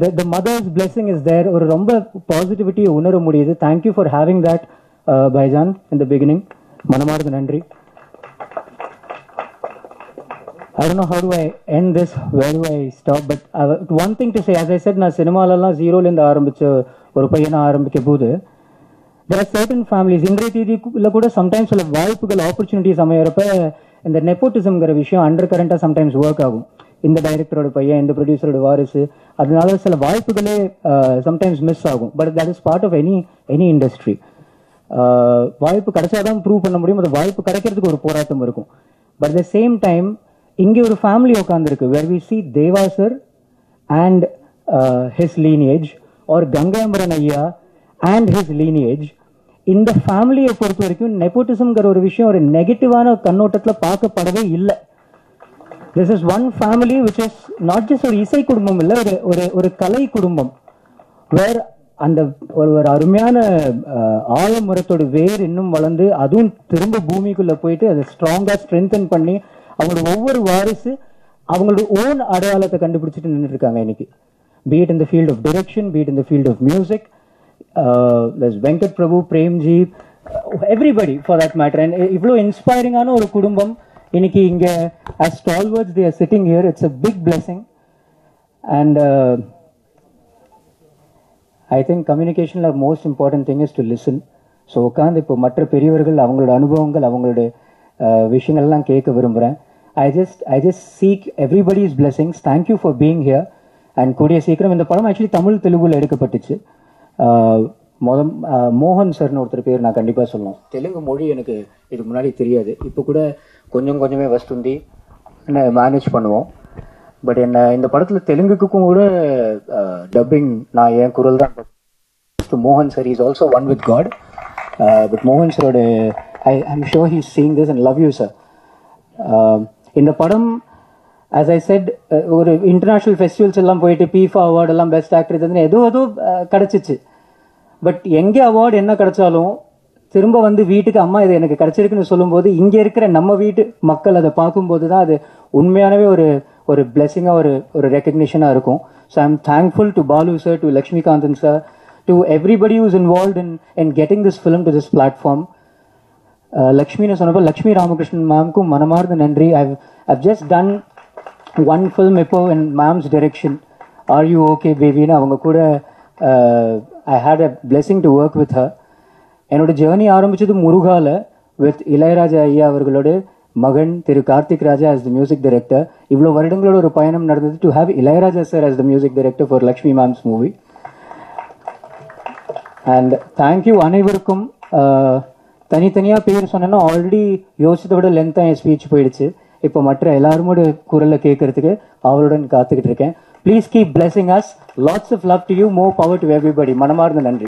the the mother's blessing is there ஒரு ரொம்ப positivity உணர முடியுது thank you for having that uh, பைஜான் in the beginning மனமார்ந்த நன்றி I don't know how do I end this, where do I stop, but uh, one thing to say, as I said, நான் சினிமாலெல்லாம் ஜீரோலேருந்து ஆரம்பிச்ச ஒரு பையனை ஆரம்பிக்க போது there are certain families இன்றைய தேதியில் கூட சம்டைம்ஸ் சில வாய்ப்புகள் ஆப்பர்ச்சுனிட்டிஸ் அமையறப்ப இந்த நெப்போட்டிசம்ங்கிற விஷயம் அண்டர் கரண்டாக சம்டைம்ஸ் ஒர்க் ஆகும் இந்த டைரக்டரோட பையன் இந்த ப்ரொடியூசரோட வாரிசு. அதனால சில வாய்ப்புகளே சம்டைம்ஸ் மிஸ் ஆகும். But that is part of any any industry வாய்ப்பு கிடைச்சா தான் ப்ரூவ் பண்ண முடியும். அந்த வாய்ப்பு கிடைக்கிறதுக்கு ஒரு போராட்டம் இருக்கும். பட் த சேம் டைம் இங்கே ஒரு ஃபேமிலி உட்காந்துருக்கு where V C Deva sir and his lineage are Gangaiamaran ஐயா அண்ட் ஹிஸ் லீனியேஜ் இந்த ஃபேமிலியை பொறுத்த வரைக்கும் நெப்போட்டிசம்ங்கிற ஒரு விஷயம் ஒரு நெகட்டிவான கண்ணோட்டத்தில் பார்க்கப்படவே இல்லை. This is one family which is not just ஒரு இசை குடும்பம் இல்லை ஒரு ஒரு ஒரு கலை குடும்பம் வேர் அந்த ஒரு ஒரு அருமையான அஹ், வேர் இன்னும் வளர்ந்து அதுவும் திரும்ப பூமிக்குள்ளே போயிட்டு அதை ஸ்ட்ராங்காக ஸ்ட்ரென்தன் பண்ணி அவங்களோட ஒவ்வொரு வாரிசு அவங்களோட ஓன் அடையாளத்தை கண்டுபிடிச்சிட்டு நின்றுட்டு இருக்காங்க இன்னைக்கு best in the field of direction best in the field of music Venkat Prabhu Premji everybody for that matter and இவ்வளோ இன்ஸ்பைரிங்கான ஒரு குடும்பம் இன்னைக்கு இங்கே as stalwarts they are sitting here. It's a big blessing. And uh, I think கம்யூனிகேஷனில் most important thing is to listen so உட்காந்து இப்போ மற்ற பெரியவர்கள் அவங்களோட அனுபவங்கள் அவங்களுடைய விஷயங்கள் விஷயங்கள்லாம் கேட்க விரும்புகிறேன் I just I just seek everybody is blessings thank you for being here and கூடிய சீக்கிரம் இந்த படம் ஆக்சுவலி தமிழ் தெலுங்குல எடுக்கப்பட்டுச்சு. Uh, மொதல் uh, மோகன் சார்னு ஒருத்தர் பேர் நான் கண்டிப்பாக சொல்லணும். தெலுங்கு மொழி எனக்கு இதுக்கு முன்னாடி தெரியாது. இப்போ கூட கொஞ்சம் கொஞ்சமே வஸ்துந்தி மேனேஜ் பண்ணுவோம். பட் என்ன இந்த படத்தில் தெலுங்குக்கும் கூட டப்பிங் நான் என் குரல் தான் மோகன் sir is also one with God but மோகன் சாரோட I I'm sure he's seeing this and love you sir இந்த படம் ஆஸ் ஐ செட் ஒரு இன்டர்நேஷ்னல் ஃபெஸ்டிவல்ஸ் எல்லாம் போயிட்டு பீஃபா அவார்டு எல்லாம் பெஸ்ட் ஆக்டர் இதுன்னு ஏதோ ஏதோ கிடச்சிச்சு. பட் எங்கே அவார்டு என்ன கிடைச்சாலும் திரும்ப வந்து வீட்டுக்கு அம்மா இது எனக்கு கிடச்சிருக்குன்னு சொல்லும்போது இங்கே இருக்கிற நம்ம வீட்டு மக்கள் அதை பார்க்கும்போது தான் அது உண்மையானவே ஒரு ஒரு பிளெஸிங்காக ஒரு ஒரு ரெக்கக்னிஷனாக இருக்கும். So I'm thankful to Balu sir to Lakshmikanthan sir to everybody who's involved in in getting this film to this platform லக்ஷ்மின்னு சொன்னப்போ லக்ஷ்மி ராமகிருஷ்ணன் மேம்க்கும் மனமார்ந்த நன்றி. I've I've just done one film இப்போ in ma'am's direction are you okay பேபின்னு அவங்க கூட I had a blessing to work with her என்னோட journey ஆரம்பித்தது முருகால வித் இளையராஜா ஐயா அவர்களோட மகன் Thiru Karthik Raja as the music director இவ்வளோ வருடங்களோட ஒரு பயணம் நடந்தது to have Ilaiyaraaja sir as the music director for Lakshmi ma'am's movie and thank you அனைவருக்கும் தனித்தனியாக தனித்தனியா பேர் சொன்னேன்னா ஆல்ரெடி யோசிச்சதை விட லென்த்தாக என் ஸ்பீச் போயிடுச்சு. இப்போ மற்ற எல்லாருமோட குரலை கேட்கறதுக்கு அவளுடன் காத்துக்கிட்டு இருக்கேன். Please keep blessing as lots of love to you more power to everybody மனமார்ந்த நன்றி.